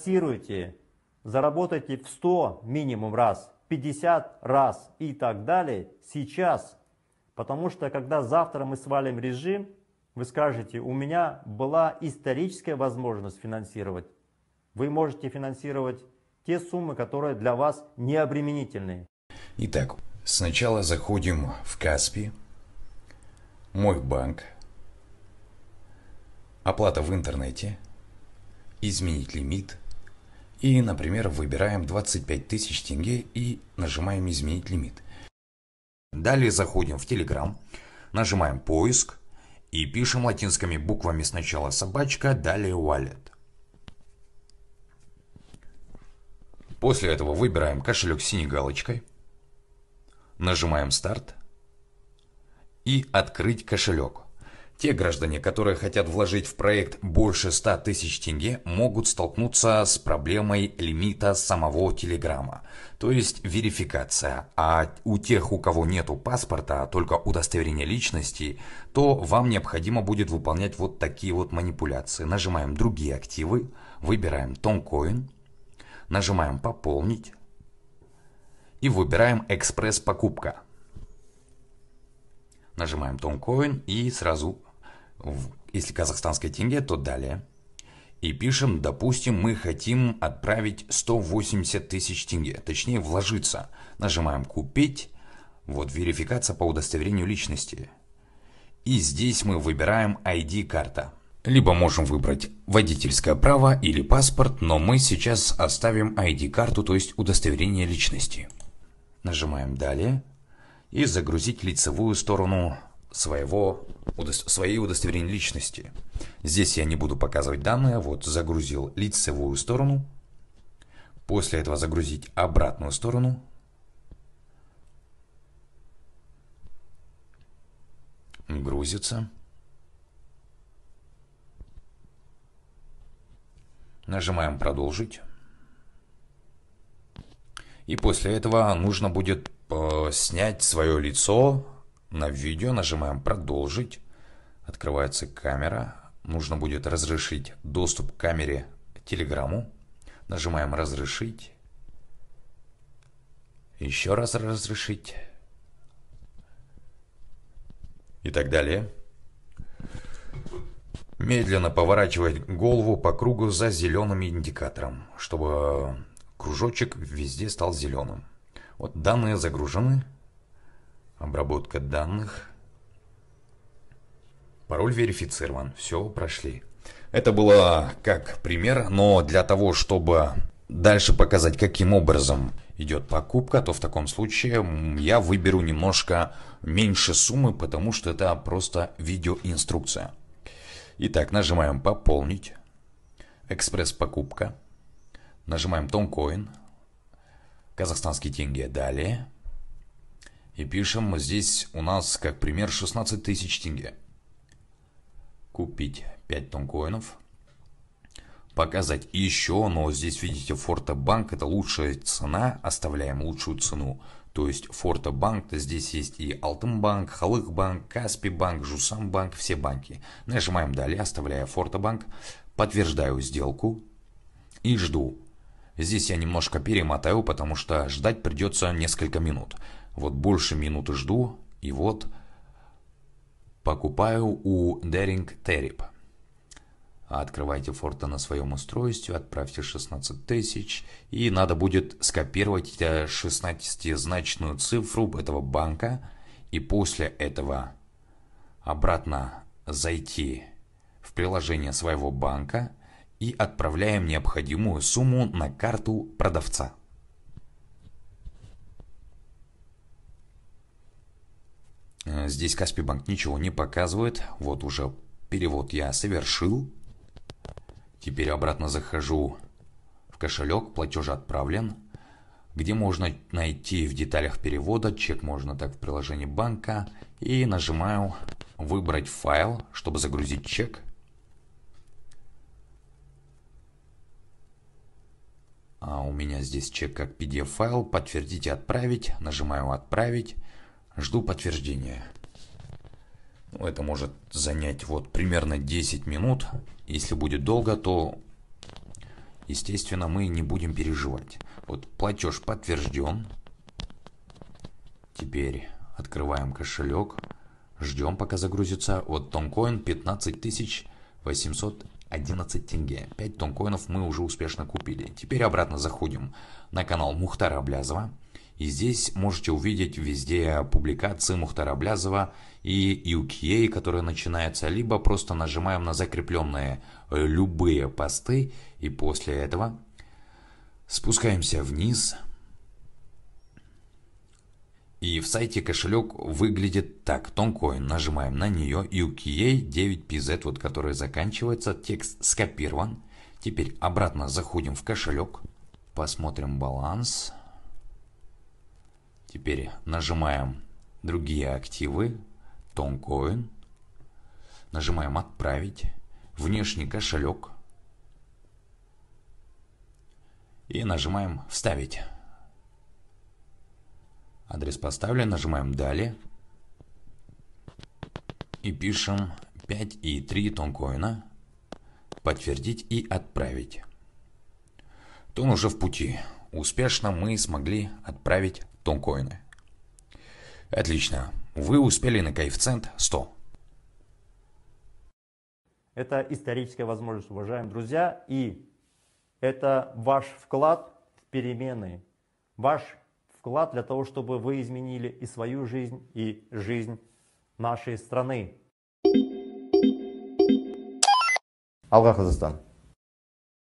финансируйте, заработайте в 100 минимум раз, 50 раз и так далее сейчас. Потому что когда завтра мы свалим режим, вы скажете, у меня была историческая возможность финансировать. Вы можете финансировать те суммы, которые для вас не обременительные. Итак, сначала заходим в Каспи, мой банк, оплата в интернете, изменить лимит и, например, выбираем 25 тысяч тенге и нажимаем изменить лимит. Далее заходим в Telegram, нажимаем поиск и пишем латинскими буквами сначала собачка, далее wallet. После этого выбираем кошелек с синей галочкой, нажимаем старт и открыть кошелек. Те граждане, которые хотят вложить в проект больше 100 тысяч тенге, могут столкнуться с проблемой лимита самого Телеграма, то есть верификация. А у тех, у кого нету паспорта, а только удостоверение личности, то вам необходимо будет выполнять вот такие вот манипуляции. Нажимаем «Другие активы», выбираем Тонкоин, нажимаем «Пополнить» и выбираем «Экспресс-покупка». Нажимаем Тонкоин и сразу если казахстанская тенге, то далее. И пишем, допустим, мы хотим отправить 180 тысяч тенге, точнее вложиться. Нажимаем «Купить», вот верификация по удостоверению личности. И здесь мы выбираем ID-карта. Либо можем выбрать водительское право или паспорт, но мы сейчас оставим ID-карту, то есть удостоверение личности. Нажимаем «Далее» и загрузить лицевую сторону своего, своей удостоверения личности. Здесь я не буду показывать данные, вот загрузил лицевую сторону, после этого загрузить обратную сторону, грузится. Нажимаем «Продолжить». И после этого нужно будет э, снять свое лицо на видео, нажимаем «Продолжить». Открывается камера. Нужно будет разрешить доступ к камере Телеграмму. Нажимаем «Разрешить». Еще раз «Разрешить». И так далее. Медленно поворачивать голову по кругу за зеленым индикатором, чтобы кружочек везде стал зеленым. Вот данные загружены обработка данных. Пароль верифицирован. Все, прошли. Это было как пример, но для того, чтобы дальше показать, каким образом идет покупка, то в таком случае я выберу немножко меньше суммы, потому что это просто видеоинструкция. Итак, нажимаем «Пополнить», «Экспресс-покупка», нажимаем «Тонкоин», «Казахстанский тенге», далее – и пишем здесь у нас как пример 16 тысяч тенге. Купить 5 тонкоинов. Показать еще, но здесь видите Фортобанк это лучшая цена, оставляем лучшую цену. То есть Фортобанк, то здесь есть и Алтынбанк, Халыкбанк, Каспийбанк, Жусамбанк, все банки. Нажимаем далее, оставляя Фортобанк, подтверждаю сделку и жду. Здесь я немножко перемотаю, потому что ждать придется несколько минут. Вот больше минуты жду, и вот покупаю у Daring Terip. Открывайте форта на своем устройстве, отправьте 16 тысяч, и надо будет скопировать 16-значную цифру этого банка, и после этого обратно зайти в приложение своего банка и отправляем необходимую сумму на карту продавца. Здесь Каспий Банк ничего не показывает. Вот уже перевод я совершил. Теперь обратно захожу в кошелек, платеж отправлен. Где можно найти в деталях перевода, чек можно так в приложении банка. И нажимаю выбрать файл, чтобы загрузить чек. А у меня здесь чек как PDF файл. Подтвердите отправить. Нажимаю отправить. Жду подтверждения. Ну, это может занять вот примерно 10 минут. Если будет долго, то естественно, мы не будем переживать. Вот платеж подтвержден. Теперь открываем кошелек. Ждем, пока загрузится. Вот тонкоин 15 811 тенге. 5 тонкоинов мы уже успешно купили. Теперь обратно заходим на канал Мухтара Аблязова. И здесь можете увидеть везде публикации Мухтара Аблязова и UQA, которые начинаются, либо просто нажимаем на закрепленные э, любые посты, и после этого спускаемся вниз. И в сайте кошелек выглядит так. Тонкоин. Нажимаем на нее. UQA 9PZ, вот который заканчивается. Текст скопирован. Теперь обратно заходим в кошелек. Посмотрим баланс. Теперь нажимаем другие активы, Тонкоин. Нажимаем «Отправить», «Внешний кошелек». И нажимаем «Вставить». Адрес поставлен, нажимаем «Далее». И пишем 5 и 3 тонкоина. Подтвердить и отправить. То он уже в пути. Успешно мы смогли отправить тонкоины. Отлично. Вы успели на коэффициент 100. Это историческая возможность, уважаемые друзья, и это ваш вклад в перемены, ваш вклад для того, чтобы вы изменили и свою жизнь, и жизнь нашей страны. Алга Казахстан.